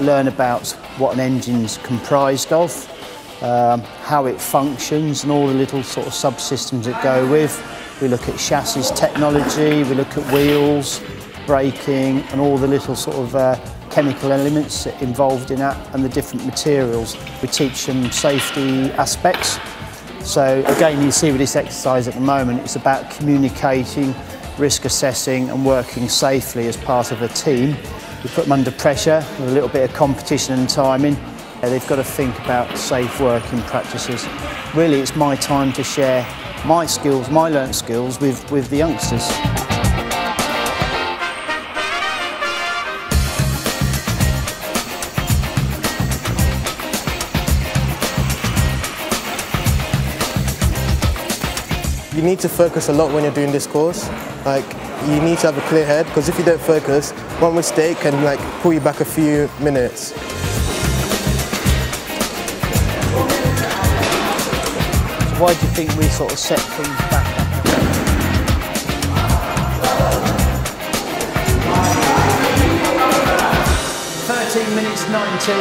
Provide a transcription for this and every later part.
learn about what an engine's comprised of, um, how it functions and all the little sort of subsystems that go with. We look at chassis technology, we look at wheels, braking and all the little sort of uh, chemical elements involved in that and the different materials. We teach them safety aspects. So again, you see with this exercise at the moment, it's about communicating, risk assessing and working safely as part of a team. We put them under pressure with a little bit of competition and timing. They've got to think about safe working practices. Really, it's my time to share my skills, my learnt skills with, with the youngsters. You need to focus a lot when you're doing this course. Like, you need to have a clear head because if you don't focus, one mistake can like pull you back a few minutes. Why do you think we sort of set things back? 13 minutes 19.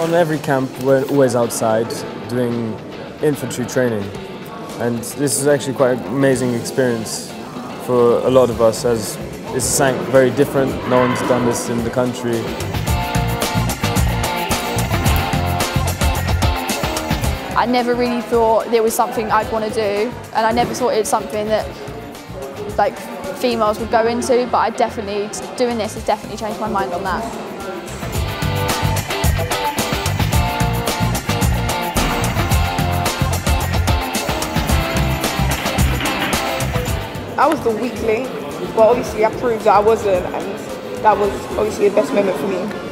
On every camp, we're always outside doing infantry training. And this is actually quite an amazing experience for a lot of us as it's something very different. No one's done this in the country. I never really thought there was something I'd want to do and I never thought it's something that like females would go into but I definitely, doing this has definitely changed my mind on that. I was the weak link, but obviously I proved that I wasn't, and that was obviously the best moment for me.